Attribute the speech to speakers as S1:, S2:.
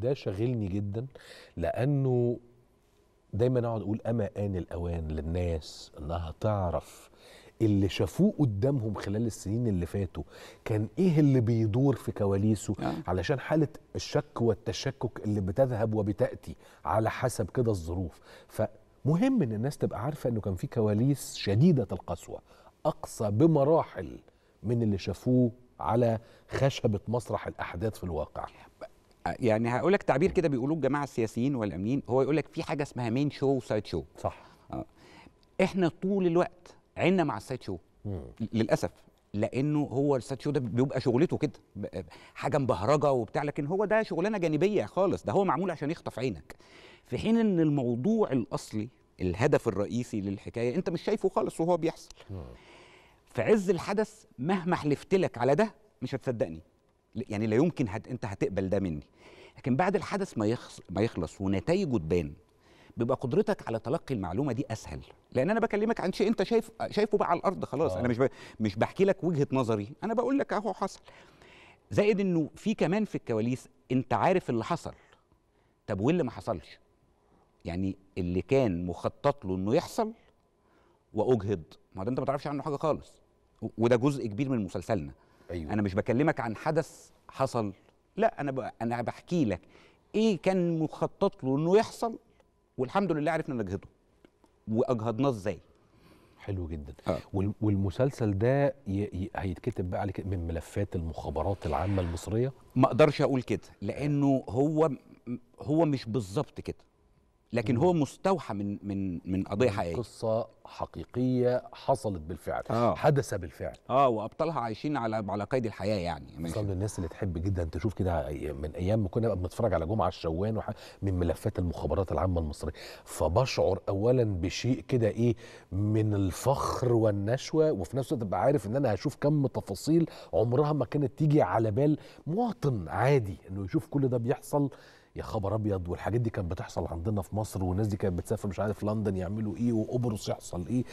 S1: ده شاغلني جدا لأنه دايما أقعد أقول أما آن الأوان للناس إنها تعرف اللي شافوه قدامهم خلال السنين اللي فاتوا كان إيه اللي بيدور في كواليسه
S2: آه.
S1: علشان حالة الشك والتشكك اللي بتذهب وبتأتي على حسب كده الظروف. فمهم إن الناس تبقى عارفة إنه كان في كواليس شديدة القسوة أقصى بمراحل من اللي شافوه على خشبة مسرح الأحداث في الواقع.
S2: يعني هقول لك تعبير كده بيقولوه الجماعة السياسيين والأمنيين هو يقول لك في حاجة اسمها main show و side show
S1: صح.
S2: إحنا طول الوقت عينا مع ال side show
S1: مم.
S2: للأسف. لأنه هو ال side show ده بيبقى شغلته كده حاجة مبهرجة وبتاع لكن هو ده شغلانة جانبية خالص. ده هو معمول عشان يخطف عينك. في حين إن الموضوع الأصلي الهدف الرئيسي للحكاية أنت مش شايفه خالص وهو بيحصل. في عز الحدث مهما حلفت لك على ده مش هتصدقني. يعني لا يمكن هت... انت هتقبل ده مني. لكن بعد الحدث ما يخص... ما يخلص ونتائجه تبان بيبقى قدرتك على تلقي المعلومة دي أسهل. لأن أنا بكلمك عن شيء أنت شايف شايفه بقى على الأرض خلاص.
S1: آه.
S2: أنا مش ب... مش بحكي لك وجهة نظري. أنا بقول لك أهو حصل. زائد إنه في كمان في الكواليس أنت عارف اللي حصل. طب واللي ما حصلش؟ يعني اللي كان مخطط له إنه يحصل وأجهض. ما ده أنت ما تعرفش عنه حاجة خالص. وده جزء كبير من مسلسلنا.
S1: أيوه.
S2: أنا مش بكلمك عن حدث حصل. لا أنا ب... أنا بحكي لك إيه كان مخطط له إنه يحصل والحمد لله عرفنا نجهضه واجهضناه إزاي.
S1: حلو جدا.
S2: آه.
S1: وال- والمسلسل ده ي... ي... هيتكتب بقى على كده من ملفات المخابرات العامة المصرية؟
S2: ما أقدرش أقول كده لأنه هو هو مش بالظبط كده. لكن هو مستوحى من من من قضية حقيقية.
S1: قصة حقيقية حصلت بالفعل
S2: آه.
S1: حدث بالفعل.
S2: آه وأبطالها عايشين على على قيد الحياة يعني.
S1: من الناس اللي تحب جدا تشوف كده من أيام ما كنا بنتفرج على جمعة الشوان وح... من ملفات المخابرات العامة المصرية. فبشعر اولا بشيء كده إيه من الفخر والنشوة وفي نفس الوقت ابقى عارف إن أنا هشوف كم تفاصيل عمرها ما كانت تيجي على بال مواطن عادي إنه يشوف كل ده بيحصل. يا خبر أبيض والحاجات دي كانت بتحصل عندنا في مصر والناس دي كانت بتسافر مش عارف لندن يعملوا إيه وقبرص يحصل إيه.